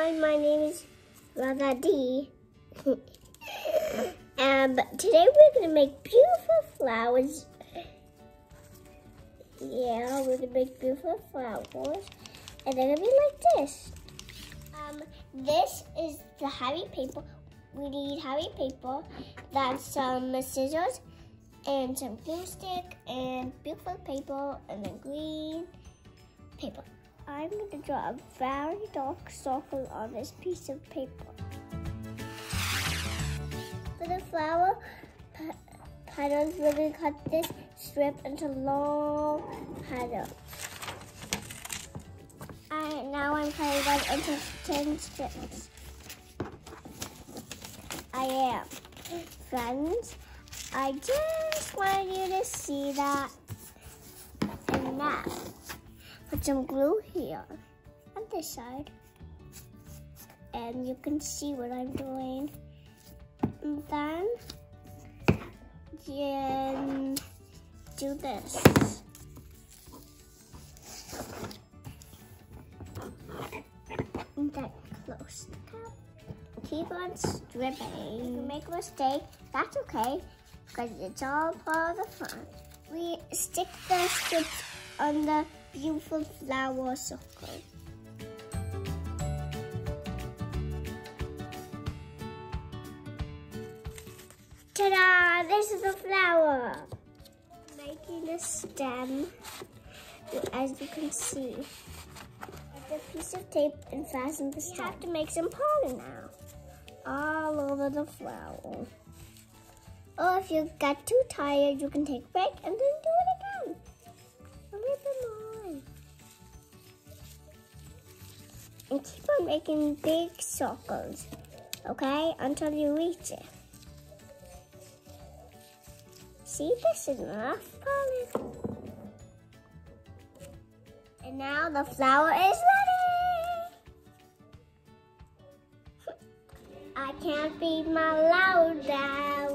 everyone. My name is Radha D. um, today we're gonna make beautiful flowers. Yeah, we're gonna make beautiful flowers, and they're gonna be like this. Um, this is the heavy paper. We need heavy paper. That's some scissors and some glue stick and beautiful paper and then green paper. I'm going to draw a very dark circle on this piece of paper. For the flower petals, we're going to cut this strip into long petals. And now I'm cutting them into 10 strips. I am. Friends, I just wanted you to see that. And now, put some glue here on this side. And you can see what I'm doing. And then, then do this. And then close the top. Keep on stripping. If you make a mistake, that's okay, because it's all part of the fun. We stick the strips on the beautiful flower circle. Ta-da! This is the flower. Making a stem, as you can see. Get a piece of tape and fasten the stem. You have to make some pollen now, all over the flower. Or if you get too tired, you can take a break and then do it again. Keep on making big circles, okay, until you reach it. See, this is enough pollen. And now the flower is ready. I can't feed my loud now.